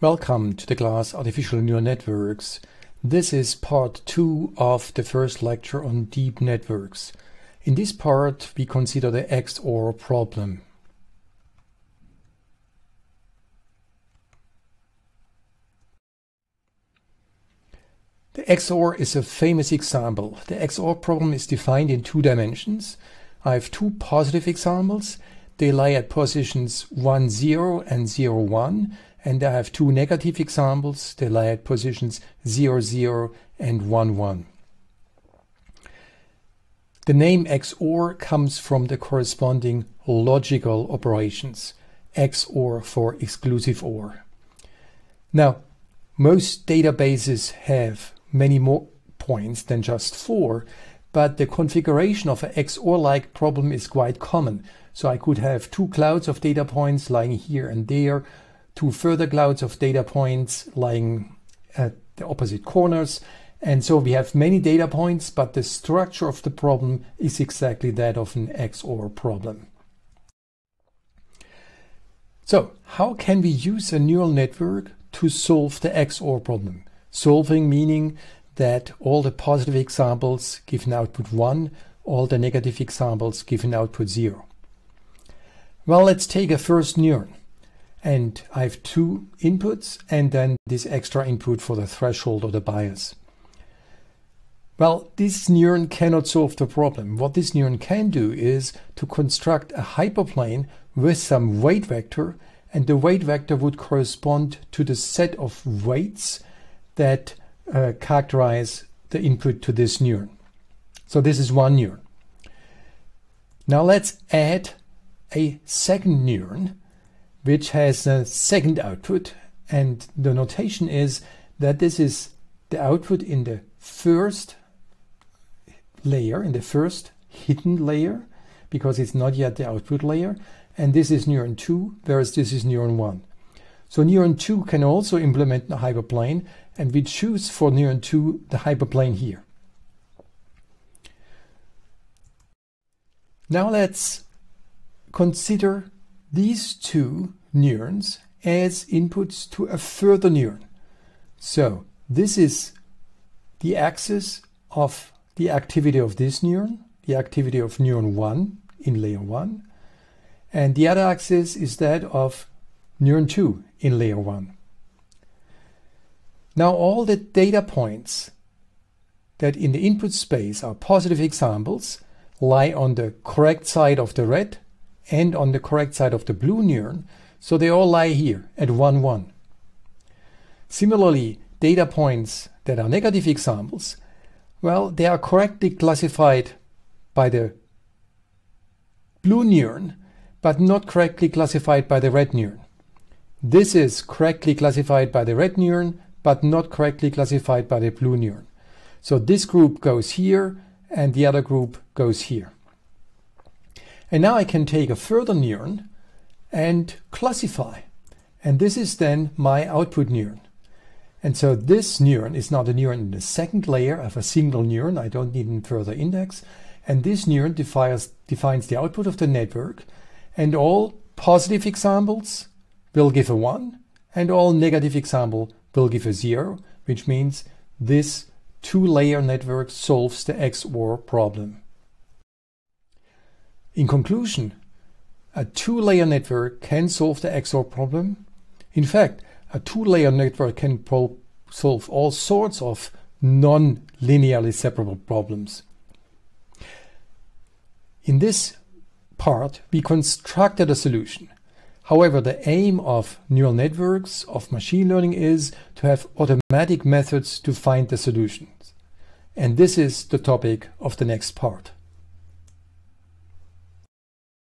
Welcome to the class Artificial Neural Networks. This is part two of the first lecture on deep networks. In this part, we consider the XOR problem. The XOR is a famous example. The XOR problem is defined in two dimensions. I have two positive examples. They lie at positions 1, 0 and 0, 1 and I have two negative examples. They lie at positions 0, 0 and 1, 1. The name XOR comes from the corresponding logical operations, XOR for exclusive OR. Now, most databases have many more points than just four, but the configuration of an XOR-like problem is quite common. So I could have two clouds of data points lying here and there, two further clouds of data points lying at the opposite corners. And so we have many data points, but the structure of the problem is exactly that of an XOR problem. So how can we use a neural network to solve the XOR problem? Solving meaning that all the positive examples give an output 1, all the negative examples give an output 0. Well, let's take a first neuron and I have two inputs and then this extra input for the threshold or the bias. Well, this neuron cannot solve the problem. What this neuron can do is to construct a hyperplane with some weight vector and the weight vector would correspond to the set of weights that uh, characterize the input to this neuron. So this is one neuron. Now let's add a second neuron which has a second output. And the notation is that this is the output in the first layer, in the first hidden layer, because it's not yet the output layer. And this is neuron 2, whereas this is neuron 1. So neuron 2 can also implement the hyperplane, and we choose for neuron 2 the hyperplane here. Now let's consider these two neurons as inputs to a further neuron. So this is the axis of the activity of this neuron, the activity of neuron 1 in layer 1, and the other axis is that of neuron 2 in layer 1. Now all the data points that in the input space are positive examples lie on the correct side of the red and on the correct side of the blue neuron, so they all lie here at 1, 1. Similarly, data points that are negative examples, well, they are correctly classified by the blue neuron, but not correctly classified by the red neuron. This is correctly classified by the red neuron, but not correctly classified by the blue neuron. So this group goes here, and the other group goes here. And now I can take a further neuron and classify. And this is then my output neuron. And so this neuron is now the neuron in the second layer of a single neuron. I don't need a further index. And this neuron defines, defines the output of the network. And all positive examples will give a 1. And all negative example will give a 0, which means this two-layer network solves the XOR problem. In conclusion, a two-layer network can solve the XOR problem. In fact, a two-layer network can solve all sorts of non-linearly separable problems. In this part, we constructed a solution. However, the aim of neural networks, of machine learning is to have automatic methods to find the solutions. And this is the topic of the next part.